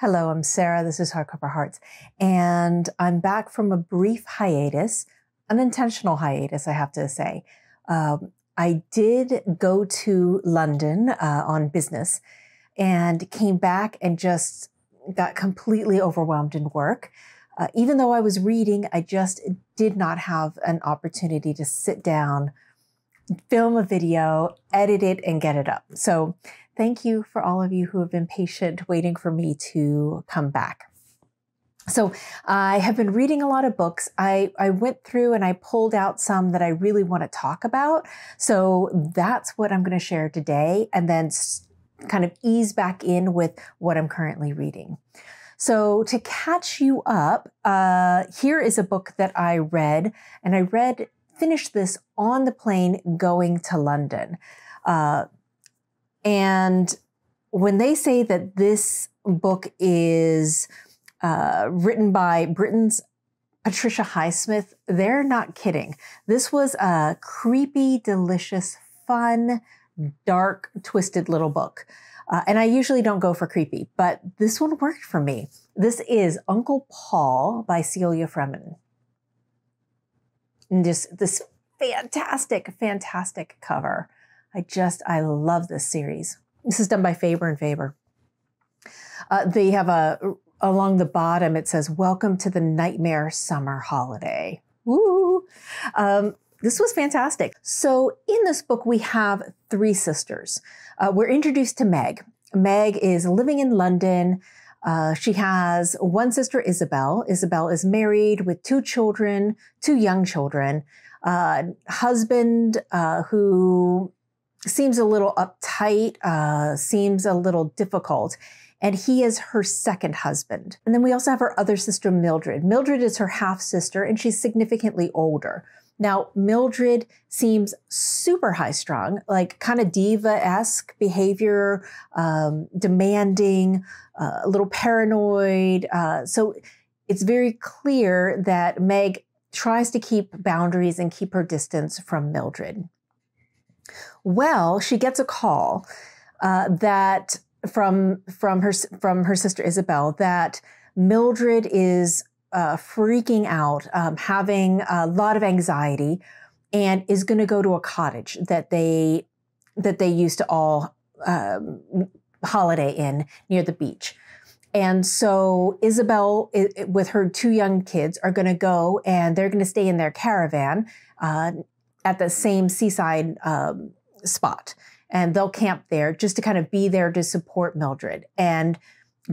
Hello, I'm Sarah. This is Hardcover Hearts. And I'm back from a brief hiatus, unintentional hiatus, I have to say. Um, I did go to London uh, on business and came back and just got completely overwhelmed in work. Uh, even though I was reading, I just did not have an opportunity to sit down, film a video, edit it, and get it up. So thank you for all of you who have been patient waiting for me to come back. So I have been reading a lot of books. I, I went through and I pulled out some that I really want to talk about. So that's what I'm going to share today and then kind of ease back in with what I'm currently reading. So to catch you up, uh, here is a book that I read and I read, finished this on the plane going to London. Uh, and when they say that this book is uh, written by Britain's Patricia Highsmith, they're not kidding. This was a creepy, delicious, fun, dark, twisted little book. Uh, and I usually don't go for creepy, but this one worked for me. This is Uncle Paul by Celia Fremlin. And just this fantastic, fantastic cover. I just, I love this series. This is done by Faber and Faber. Uh, they have a along the bottom, it says, Welcome to the Nightmare Summer Holiday. Woo! Um, this was fantastic. So, in this book, we have three sisters. Uh, we're introduced to Meg. Meg is living in London. Uh, she has one sister, Isabel. Isabel is married with two children, two young children. Uh, husband uh, who seems a little uptight, uh, seems a little difficult and he is her second husband. And then we also have her other sister, Mildred. Mildred is her half sister, and she's significantly older. Now, Mildred seems super high strung, like kind of diva esque behavior, um, demanding, uh, a little paranoid. Uh, so it's very clear that Meg tries to keep boundaries and keep her distance from Mildred. Well, she gets a call uh, that from from her from her sister Isabel that Mildred is uh, freaking out, um, having a lot of anxiety, and is going to go to a cottage that they that they used to all um, holiday in near the beach. And so Isabel, it, with her two young kids, are going to go and they're going to stay in their caravan uh, at the same seaside um, spot and they'll camp there just to kind of be there to support Mildred. And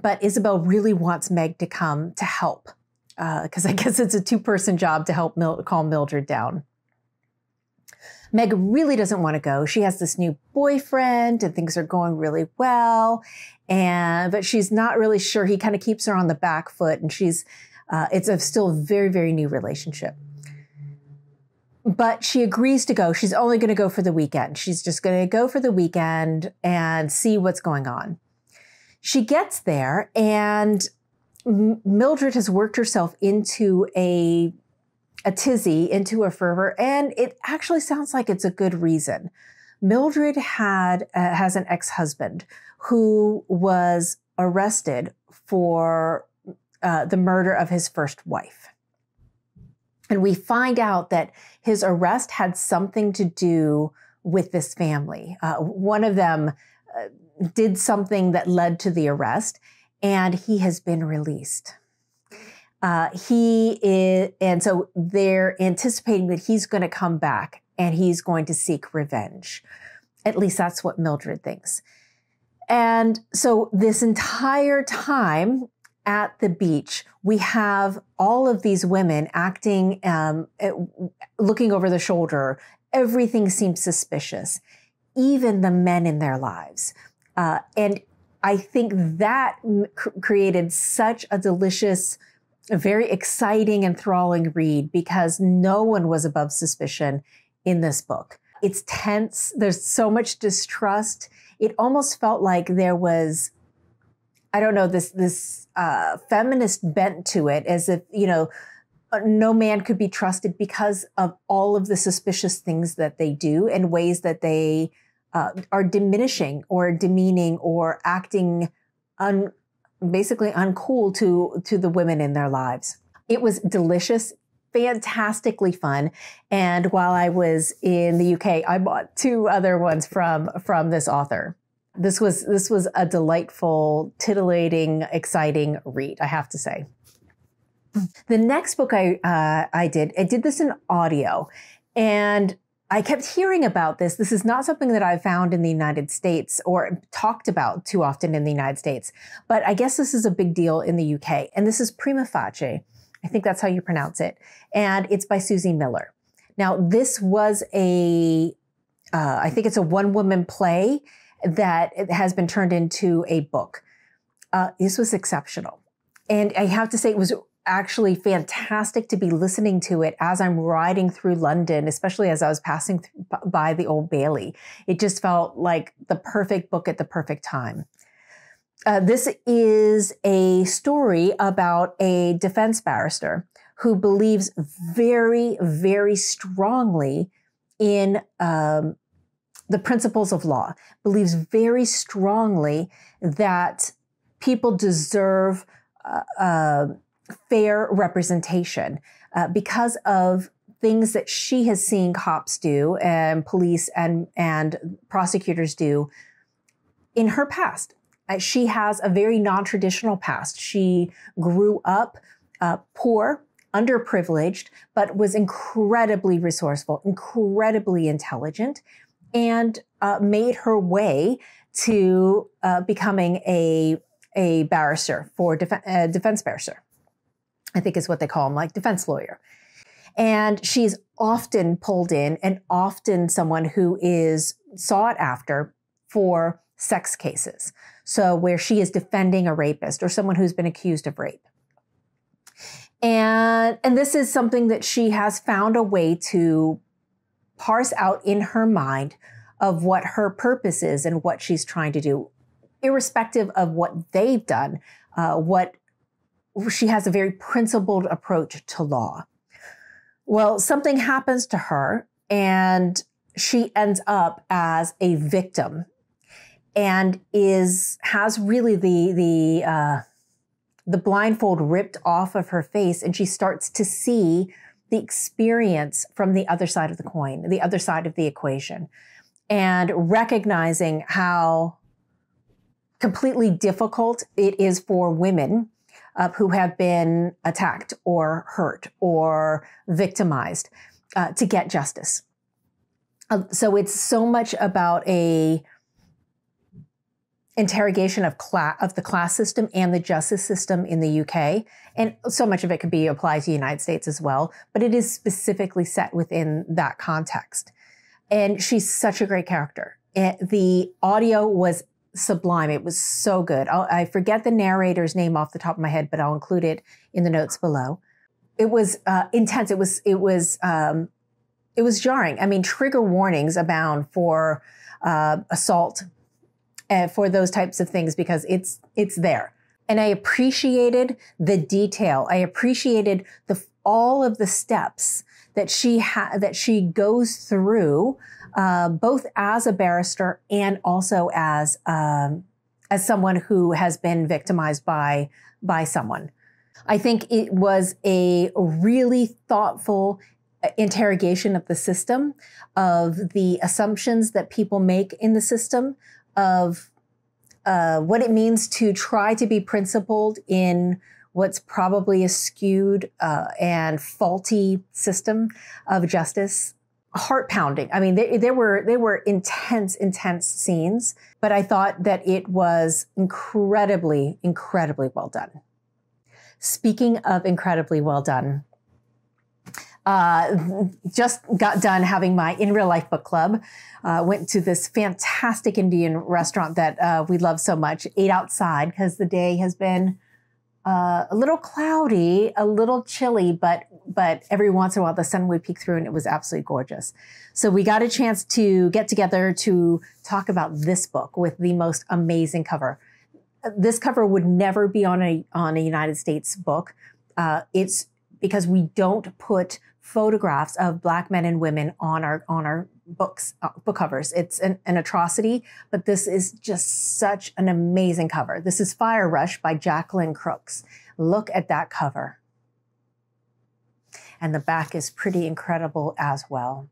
but Isabel really wants Meg to come to help because uh, I guess it's a two person job to help Mil- calm Mildred down. Meg really doesn't want to go. She has this new boyfriend and things are going really well. And, but she's not really sure. He kind of keeps her on the back foot and she's, uh, it's a still very, very new relationship but she agrees to go. She's only going to go for the weekend. She's just going to go for the weekend and see what's going on. She gets there and Mildred has worked herself into a a tizzy, into a fervor, and it actually sounds like it's a good reason. Mildred had uh, has an ex-husband who was arrested for uh, the murder of his first wife. And we find out that his arrest had something to do with this family. Uh, one of them uh, did something that led to the arrest, and he has been released. Uh, he is, and so they're anticipating that he's going to come back and he's going to seek revenge. At least that's what Mildred thinks. And so this entire time, at the beach, we have all of these women acting, um, eh, looking over the shoulder. Everything seems suspicious, even the men in their lives. Uh, and I think that cr- created such a delicious, very exciting, enthralling read because no one was above suspicion in this book. It's tense. There's so much distrust. It almost felt like there was I don't know this this uh, feminist bent to it, as if you know uh, no man could be trusted because of all of the suspicious things that they do and ways that they uh, are diminishing or demeaning or acting un, basically uncool to to the women in their lives. It was delicious, fantastically fun, and while I was in the UK, I bought two other ones from from this author. This was this was a delightful, titillating, exciting read, I have to say. The next book I uh, I did, I did this in audio, and I kept hearing about this. This is not something that I've found in the United States or talked about too often in the United States, but I guess this is a big deal in the UK. And this is Prima Facie. I think that's how you pronounce it. And it's by Suzie Miller. Now, this was a, uh, I think it's a one woman play that has been turned into a book. Uh, this was exceptional. And I have to say, it was actually fantastic to be listening to it as I'm riding through London, especially as I was passing by the Old Bailey. It just felt like the perfect book at the perfect time. Uh, this is a story about a defense barrister who believes very, very strongly in um, the principles of law, believes very strongly that people deserve uh, uh, fair representation uh, because of things that she has seen cops do and police and and prosecutors do in her past. Uh, she has a very non-traditional past. She grew up uh, poor, underprivileged, but was incredibly resourceful, incredibly intelligent, and uh, made her way to uh, becoming a a barrister for def- uh, defense barrister. I think is what they call them, like defense lawyer. And she's often pulled in and often someone who is sought after for sex cases. So where she is defending a rapist or someone who's been accused of rape. And, and this is something that she has found a way to parse out in her mind of what her purpose is and what she's trying to do, irrespective of what they've done, uh, what she has a very principled approach to law. Well, something happens to her and she ends up as a victim and is has really the the uh, the blindfold ripped off of her face and she starts to see the experience from the other side of the coin, the other side of the equation, and recognizing how completely difficult it is for women uh, who have been attacked or hurt or victimized uh, to get justice. Uh, so it's so much about a interrogation of of the class system and the justice system in the UK, and so much of it could be applied to the United States as well. But it is specifically set within that context, and she's such a great character. And the audio was sublime. It was so good. I'll, i forget the narrator's name off the top of my head, but I'll include it in the notes below. It was uh, intense. It was it was um, it was jarring. I mean, trigger warnings abound for uh, assault, uh, for those types of things because it's it's there. And I appreciated the detail. I appreciated the all of the steps that she ha- that she goes through uh, both as a barrister and also as um, as someone who has been victimized by by someone. I think it was a really thoughtful uh, interrogation of the system, of the assumptions that people make in the system, of uh, what it means to try to be principled in what's probably a skewed uh, and faulty system of justice heart pounding. I mean, there were they were intense, intense scenes, but I thought that it was incredibly, incredibly well done. Speaking of incredibly well done, uh, just got done having my in real life book club. Uh, went to this fantastic Indian restaurant that uh, we love so much. Ate outside because the day has been uh, a little cloudy, a little chilly, but but every once in a while the sun would peek through and it was absolutely gorgeous. So we got a chance to get together to talk about this book with the most amazing cover. This cover would never be on a on a United States book. Uh, it's because we don't put photographs of black men and women on our on our books uh, book covers. It's an, an atrocity, but this is just such an amazing cover. This is Fire Rush by Jacqueline Crooks. Look at that cover. And the back is pretty incredible as well.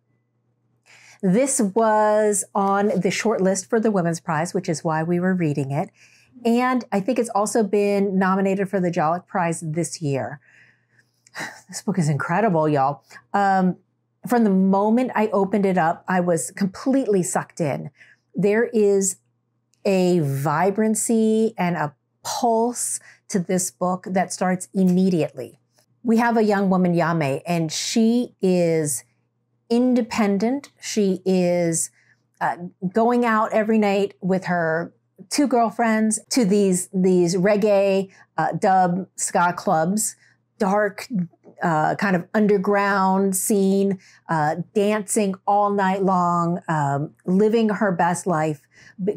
This was on the short list for the Women's Prize, which is why we were reading it. And I think it's also been nominated for the Jhalak Prize this year. This book is incredible, y'all. Um, from the moment I opened it up, I was completely sucked in. There is a vibrancy and a pulse to this book that starts immediately. We have a young woman, Yamaye, and she is independent. She is uh, going out every night with her two girlfriends to these these reggae uh, dub ska clubs, dark uh, kind of underground scene, uh, dancing all night long, um, living her best life,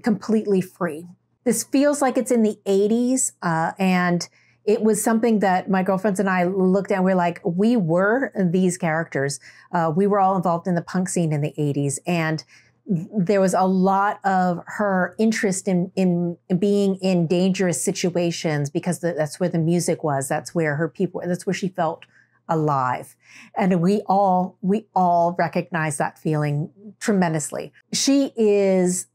completely free. This feels like it's in the 80s, uh, and it was something that my girlfriends and I looked at and we are like, we were these characters. Uh, we were all involved in the punk scene in the 80s. And there was a lot of her interest in, in, being in dangerous situations because the, that's where the music was. That's where her people, that's where she felt alive. And we all, we all recognize that feeling tremendously. She is,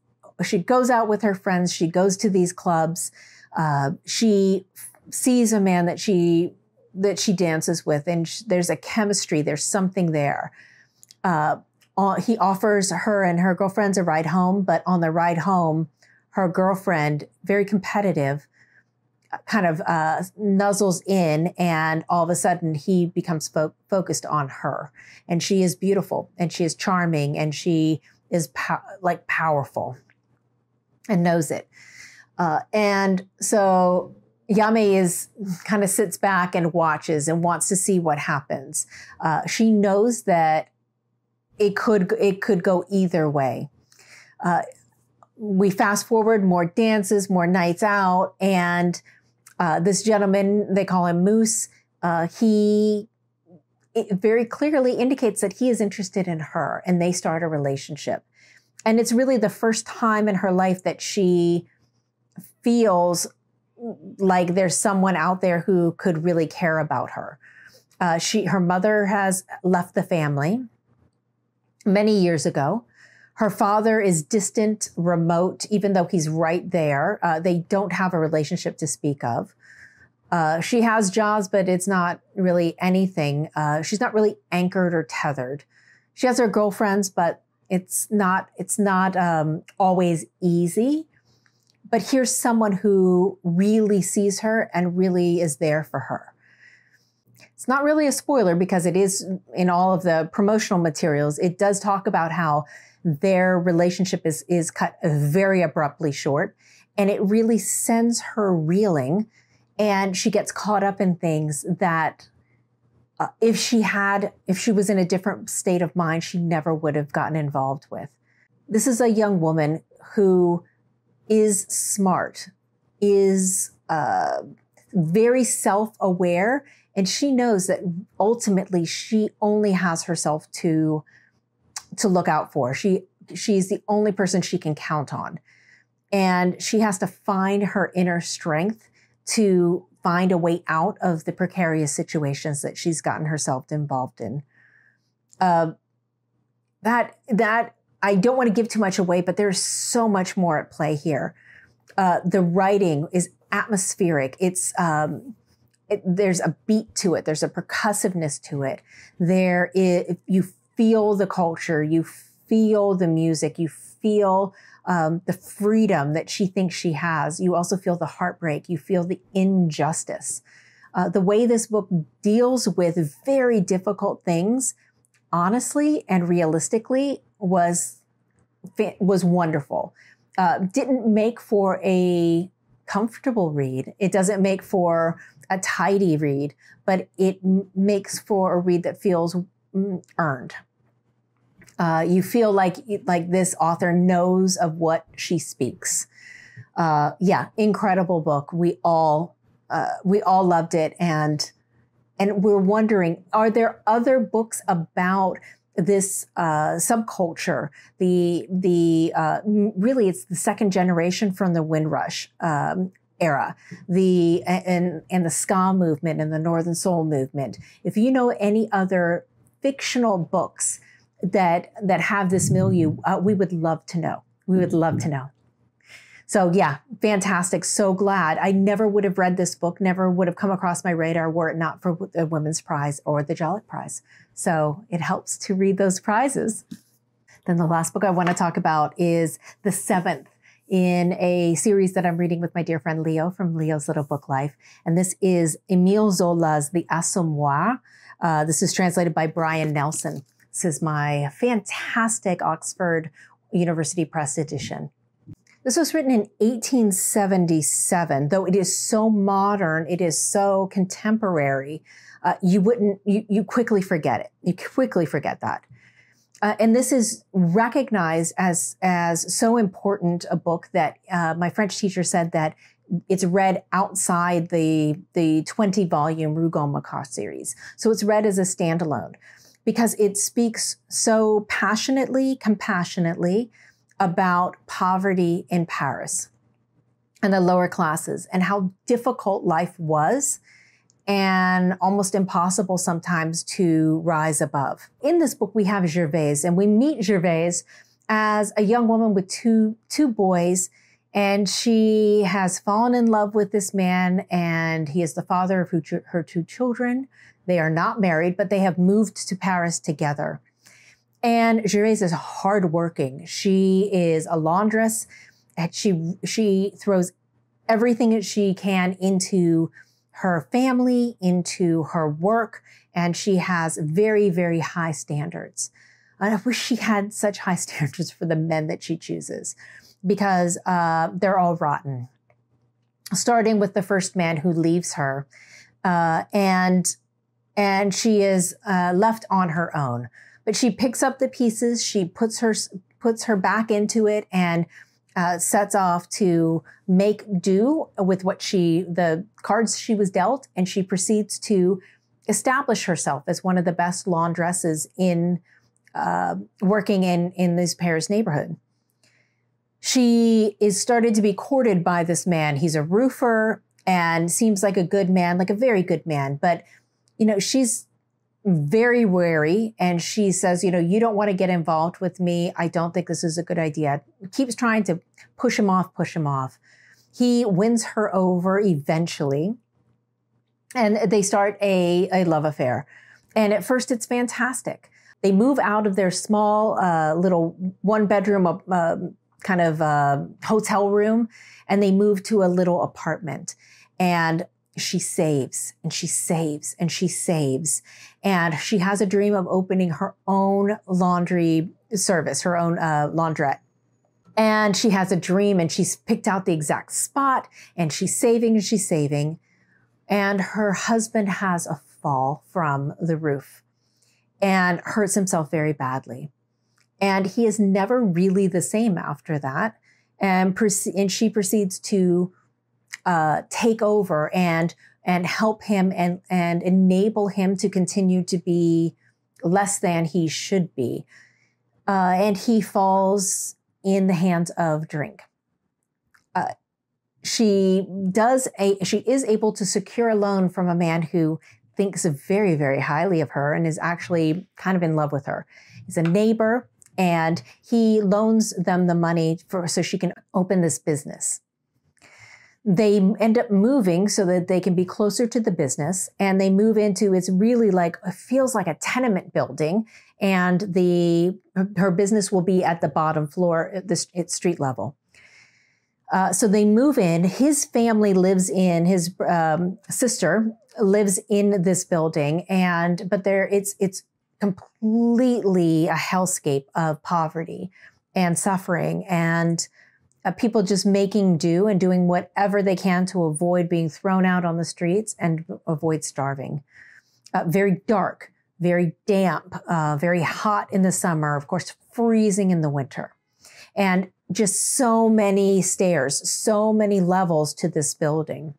she goes out with her friends. She goes to these clubs. Uh, she sees a man that she, that she dances with and sh- there's a chemistry. There's something there. Uh, he offers her and her girlfriends a ride home, but on the ride home, her girlfriend, very competitive, kind of uh, nuzzles in, and all of a sudden he becomes fo- focused on her. And she is beautiful, and she is charming, and she is po- like powerful, and knows it. Uh, and so Yamaye is kind of sits back and watches and wants to see what happens. Uh, she knows that it could it could go either way. Uh, we fast forward more dances, more nights out, and uh, this gentleman they call him Moose. Uh, he very clearly indicates that he is interested in her, and they start a relationship. And it's really the first time in her life that she feels like there's someone out there who could really care about her. Uh, she, her mother has left the family many years ago. Her father is distant, remote, even though he's right there. Uh, they don't have a relationship to speak of. Uh, she has jobs, but it's not really anything. Uh, she's not really anchored or tethered. She has her girlfriends, but it's not it's not um, always easy. But here's someone who really sees her and really is there for her. It's not really a spoiler because it is in all of the promotional materials. It does talk about how their relationship is, is cut very abruptly short and it really sends her reeling and she gets caught up in things that uh, if she had, if she was in a different state of mind, she never would have gotten involved with. This is a young woman who is smart, is uh, very self aware, and she knows that ultimately she only has herself to to look out for. She she's the only person she can count on. And she has to find her inner strength to find a way out of the precarious situations that she's gotten herself involved in. Uh, that that i don't want to give too much away but there's so much more at play here. Uh, the writing is atmospheric. It's um, it, there's a beat to it. There's a percussiveness to it. There is, you feel the culture, you feel the music, you feel um, the freedom that she thinks she has. You also feel the heartbreak. You feel the injustice. Uh, the way this book deals with very difficult things, honestly and realistically, was was wonderful. Uh, didn't make for a comfortable read. It doesn't make for a tidy read, but it m- makes for a read that feels mm, earned. Uh, you feel like like this author knows of what she speaks. Uh, yeah, incredible book. We all uh, we all loved it, and and we're wondering: Are there other books about this uh, subculture, the the uh, really it's the second generation from the Windrush um, era, the and and the ska movement and the Northern Soul movement. If you know any other fictional books that that have this milieu, uh, we would love to know. We would love to know. So yeah, fantastic. So glad. I never would have read this book, never would have come across my radar were it not for the Women's Prize or the Jhalak Prize. So it helps to read those prizes. Then the last book I want to talk about is The Seventh in a series that I'm reading with my dear friend Leo from Leo's Little Book Life. And this is Emile Zola's The Assommoir. Uh, this is translated by Brian Nelson. This is my fantastic Oxford University Press edition. This was written in 1877, though it is so modern, it is so contemporary, uh, you wouldn't, you, you quickly forget it. You quickly forget that. Uh, and this is recognized as, as so important a book that uh, my French teacher said that it's read outside the, the 20 volume Rougon-Macquart series. So it's read as a standalone because it speaks so passionately, compassionately, about poverty in Paris and the lower classes and how difficult life was and almost impossible sometimes to rise above. In this book, we have Gervaise, and we meet Gervaise as a young woman with two, two boys, and she has fallen in love with this man, and he is the father of her, her two children. They are not married, but they have moved to Paris together. And Gervaise is hardworking. She is a laundress. And she she throws everything that she can into her family, into her work, and she has very, very high standards. And I wish she had such high standards for the men that she chooses because uh, they're all rotten. Starting with the first man who leaves her, uh, and and she is uh, left on her own but she picks up the pieces, she puts her puts her back into it, and uh, sets off to make do with what she the cards she was dealt, and she proceeds to establish herself as one of the best laundresses in uh, working in in this Paris neighborhood. She is started to be courted by this man. He's a roofer and seems like a good man, like a very good man, but you know she's very wary and she says, you know, you don't want to get involved with me. I don't think this is a good idea. Keeps trying to push him off, push him off. He wins her over eventually and they start a, a love affair. And at first it's fantastic. They move out of their small uh, little one bedroom uh, kind of uh, hotel room and they move to a little apartment. And she saves and she saves and she saves. And she has a dream of opening her own laundry service, her own uh, laundrette. And she has a dream and she's picked out the exact spot and she's saving and she's saving. And her husband has a fall from the roof and hurts himself very badly. And he is never really the same after that. And, and she proceeds to uh, take over and and help him and and enable him to continue to be less than he should be. Uh, and he falls in the hands of drink. Uh, she does a she is able to secure a loan from a man who thinks very very highly of her and is actually kind of in love with her. He's a neighbor and he loans them the money for so she can open this business they end up moving so that they can be closer to the business and they move into it's really like it feels like a tenement building and the her business will be at the bottom floor at the street level. Uh, so they move in. His family lives in his um, sister lives in this building and but there it's it's completely a hellscape of poverty and suffering and uh, people just making do and doing whatever they can to avoid being thrown out on the streets and avoid starving. Uh, very dark, very damp, uh, very hot in the summer, of course, freezing in the winter. And just so many stairs, so many levels to this building.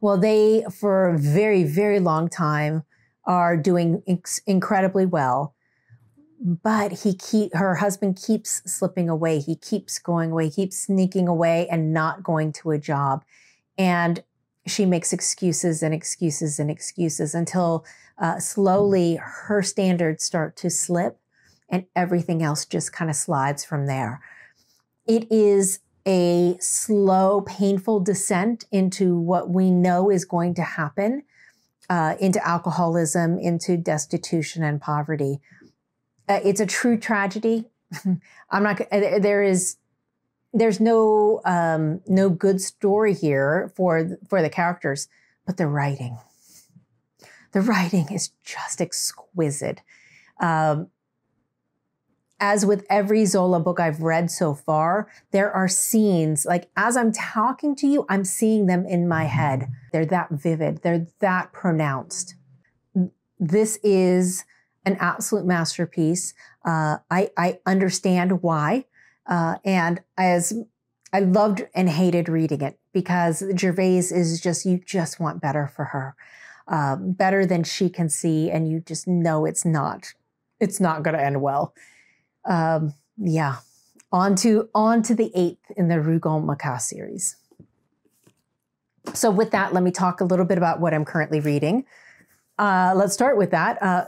Well, they, for a very, very long time, are doing inc- incredibly well. But he keep her husband keeps slipping away. He keeps going away, keeps sneaking away and not going to a job. And she makes excuses and excuses and excuses until uh, slowly her standards start to slip and everything else just kind of slides from there. It is a slow, painful descent into what we know is going to happen uh, into alcoholism, into destitution and poverty. Uh, it's a true tragedy. I'm not. Uh, there is. There's no um, no good story here for for the characters, but the writing. The writing is just exquisite. Um, as with every Zola book I've read so far, there are scenes like as I'm talking to you, I'm seeing them in my head. They're that vivid, they're that pronounced. This is an absolute masterpiece. Uh, I, I understand why. Uh, and as I loved and hated reading it because Gervais is just, you just want better for her. Uh, better than she can see, and you just know it's not, it's not going to end well um, yeah, on to, on to the eighth in the Rougon-Macquart series. So with that, let me talk a little bit about what I'm currently reading. Uh, let's start with that. Uh,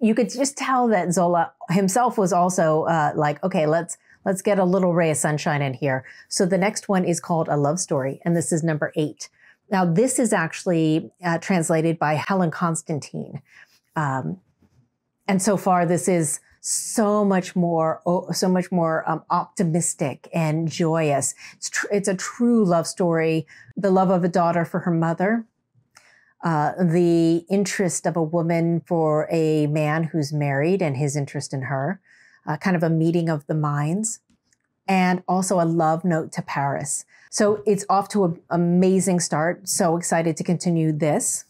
you could just tell that Zola himself was also uh, like, okay, let's let's get a little ray of sunshine in here. So the next one is called A Love Story, and this is number eight. Now, this is actually uh, translated by Helen Constantine, um, and so far this is so much more, so much more um, optimistic and joyous. It's, tr- it's a true love story. The love of a daughter for her mother, uh, the interest of a woman for a man who's married and his interest in her, uh, kind of a meeting of the minds, and also a love note to Paris. So it's off to an amazing start. So excited to continue this.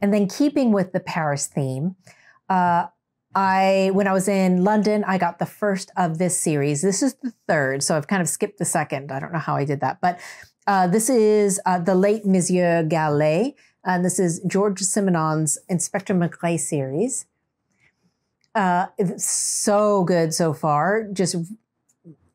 And then keeping with the Paris theme, uh, I, when I was in London, I got the first of this series. This is the third, so I've kind of skipped the second. I don't know how I did that, but uh, this is uh, the late Monsieur Gallet, and this is Georges Simenon's Inspector Maigret series. Uh, so good so far. Just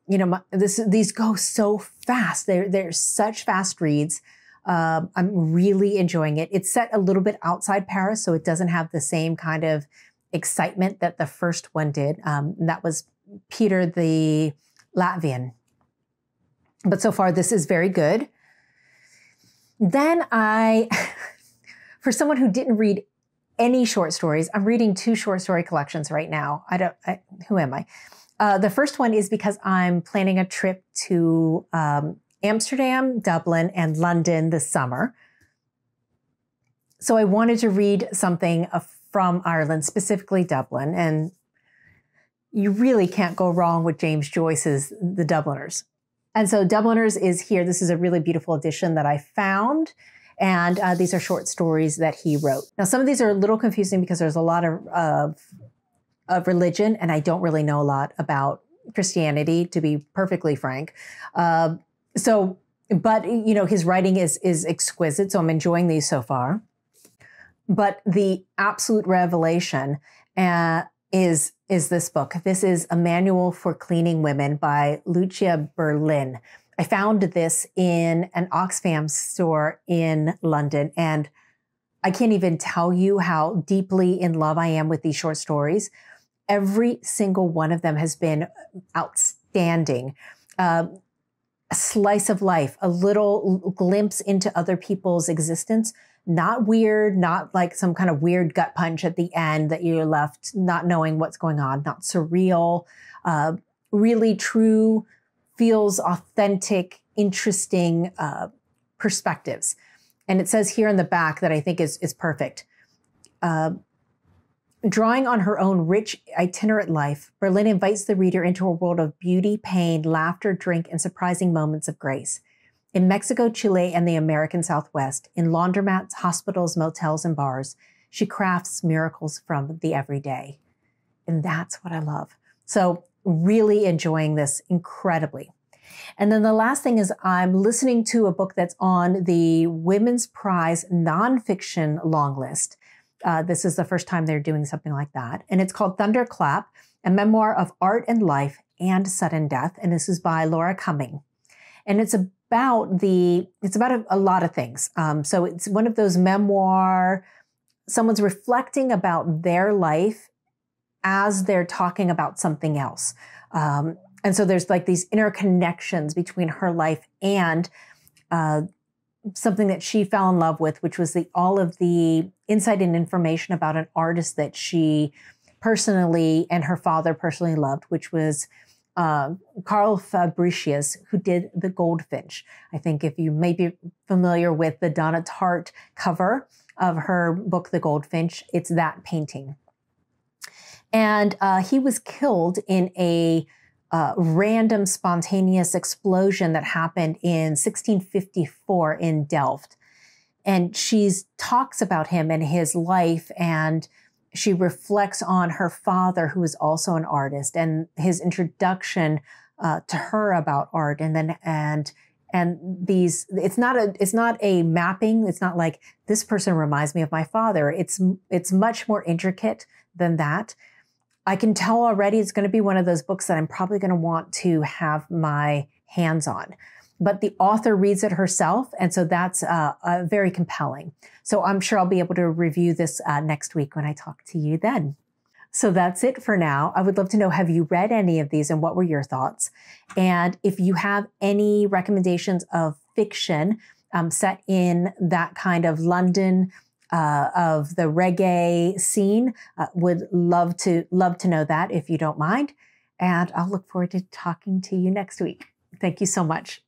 you know, this these go so fast. They're they're such fast reads. Um, I'm really enjoying it. It's set a little bit outside Paris, so it doesn't have the same kind of excitement that the first one did. Um, that was Peter the Latvian. But so far, this is very good. Then I, for someone who didn't read any short stories, I'm reading two short story collections right now. I don't, I, who am I? Uh, the first one is because I'm planning a trip to um, Amsterdam, Dublin, and London this summer. So I wanted to read something, from Ireland, specifically Dublin. And you really can't go wrong with James Joyce's The Dubliners. And so Dubliners is here. This is a really beautiful edition that I found. And uh, these are short stories that he wrote. Now, some of these are a little confusing because there's a lot of, of, of religion, and I don't really know a lot about Christianity, to be perfectly frank. Uh, so, but you know, his writing is is exquisite. So I'm enjoying these so far. But the absolute revelation uh, is is this book. This is a manual for cleaning women by Lucia Berlin. I found this in an Oxfam store in London, and I can't even tell you how deeply in love I am with these short stories. Every single one of them has been outstanding. Uh, a slice of life, a little glimpse into other people's existence not weird, not like some kind of weird gut punch at the end that you're left not knowing what's going on, not surreal, uh, really true, feels authentic, interesting uh, perspectives. And it says here in the back that I think is, is perfect. Uh, drawing on her own rich itinerant life, Berlin invites the reader into a world of beauty, pain, laughter, drink, and surprising moments of grace. In Mexico, Chile, and the American Southwest, in laundromats, hospitals, motels, and bars, she crafts miracles from the everyday. And that's what I love. So, really enjoying this incredibly. And then the last thing is I'm listening to a book that's on the Women's Prize nonfiction long list. Uh, this is the first time they're doing something like that. And it's called Thunderclap. a memoir of art and life and sudden death. And this is by Laura Cumming. And it's about the, it's about a, a lot of things. Um, so it's one of those memoir, someone's reflecting about their life as they're talking about something else. Um, and so there's like these interconnections between her life and uh, something that she fell in love with, which was the all of the insight and information about an artist that she personally and her father personally loved, which was uh, Carel Fabritius, who did The Goldfinch. I think if you may be familiar with the Donna Tartt cover of her book, The Goldfinch, it's that painting. And uh, he was killed in a uh, random spontaneous explosion that happened in 1654 in Delft. And she talks about him and his life and she reflects on her father, who is also an artist, and his introduction uh, to her about art, and then and and these. It's not a it's not a mapping. It's not like this person reminds me of my father. It's it's much more intricate than that. I can tell already it's going to be one of those books that I'm probably going to want to have my hands on but the author reads it herself. And so that's uh, uh, very compelling. So I'm sure I'll be able to review this uh, next week when I talk to you then. So that's it for now. I would love to know have you read any of these and what were your thoughts? And if you have any recommendations of fiction um, set in that kind of London, uh, of the reggae scene. Uh, would love to love to know that if you don't mind. And I'll look forward to talking to you next week. Thank you so much.